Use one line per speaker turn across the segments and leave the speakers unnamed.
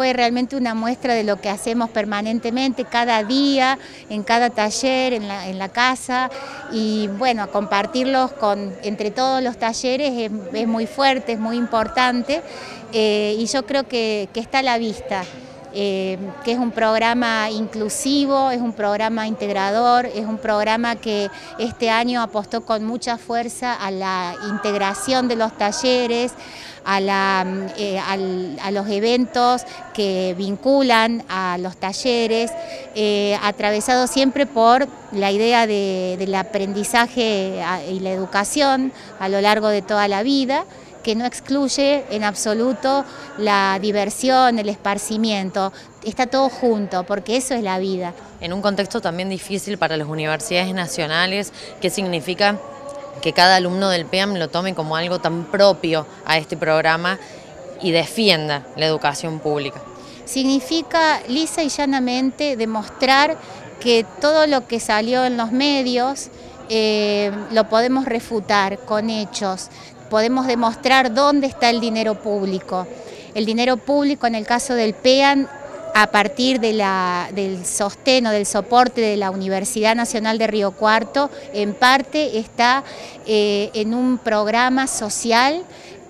fue realmente una muestra de lo que hacemos permanentemente, cada día, en cada taller, en la, casa, y bueno, compartirlos con, entre todos los talleres es, muy fuerte, es muy importante, eh, y yo creo que, está a la vista. Eh, que es un programa inclusivo, es un programa integrador, es un programa que este año apostó con mucha fuerza a la integración de los talleres, a, eh, los eventos que vinculan a los talleres, eh, atravesado siempre por la idea del aprendizaje y la educación a lo largo de toda la vida que no excluye en absoluto la diversión, el esparcimiento, está todo junto, porque eso es la vida.
En un contexto también difícil para las universidades nacionales, ¿qué significa que cada alumno del PEAM lo tome como algo tan propio a este programa y defienda la educación pública?
Significa lisa y llanamente demostrar que todo lo que salió en los medios eh, lo podemos refutar con hechos, podemos demostrar dónde está el dinero público. El dinero público en el caso del PEAN a partir de del sostén o del soporte de la Universidad Nacional de Río Cuarto, en parte está eh, en un programa social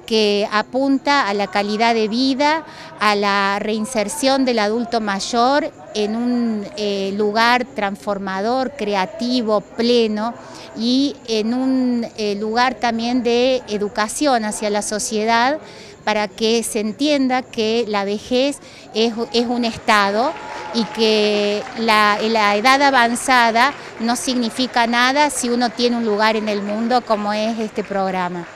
que apunta a la calidad de vida, a la reinserción del adulto mayor en un eh, lugar transformador, creativo, pleno y en un eh, lugar también de educación hacia la sociedad para que se entienda que la vejez es, un estado y que la, la, edad avanzada no significa nada si uno tiene un lugar en el mundo como es este programa.